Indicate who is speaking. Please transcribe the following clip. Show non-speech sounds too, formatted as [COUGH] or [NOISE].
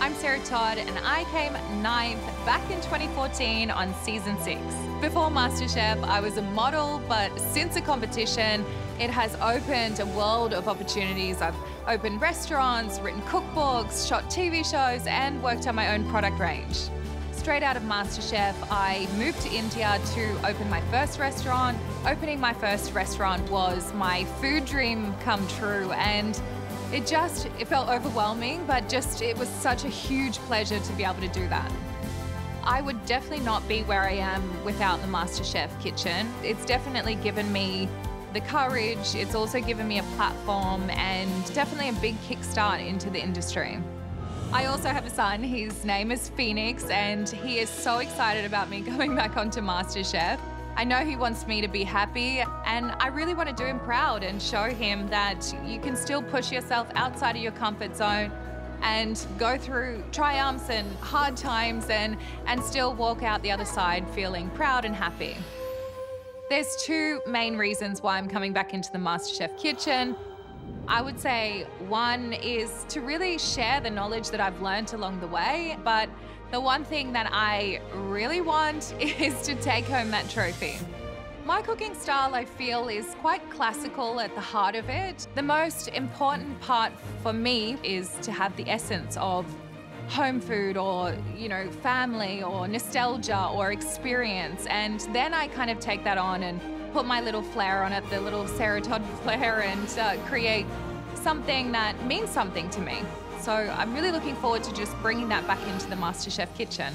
Speaker 1: I'm Sarah Todd, and I came ninth back in 2014 on season six. Before MasterChef, I was a model, but since the competition, it has opened a world of opportunities. I've opened restaurants, written cookbooks, shot TV shows, and worked on my own product range. Straight out of MasterChef, I moved to India to open my first restaurant. Opening my first restaurant was my food dream come true, and it just, it felt overwhelming, but just, it was such a huge pleasure to be able to do that. I would definitely not be where I am without the MasterChef kitchen. It's definitely given me the courage, it's also given me a platform and definitely a big kickstart into the industry. I also have a son, his name is Phoenix, and he is so excited about me [LAUGHS] going back onto MasterChef. I know he wants me to be happy, and I really want to do him proud and show him that you can still push yourself outside of your comfort zone and go through triumphs and hard times and, and still walk out the other side feeling proud and happy. There's two main reasons why I'm coming back into the MasterChef kitchen. I would say one is to really share the knowledge that I've learned along the way, but the one thing that I really want [LAUGHS] is to take home that trophy. My cooking style, I feel, is quite classical at the heart of it. The most important part for me is to have the essence of home food or, you know, family or nostalgia or experience. And then I kind of take that on and put my little flair on it, the little Sarah Todd [LAUGHS] flair, and uh, create something that means something to me. So I'm really looking forward to just bringing that back into the MasterChef kitchen.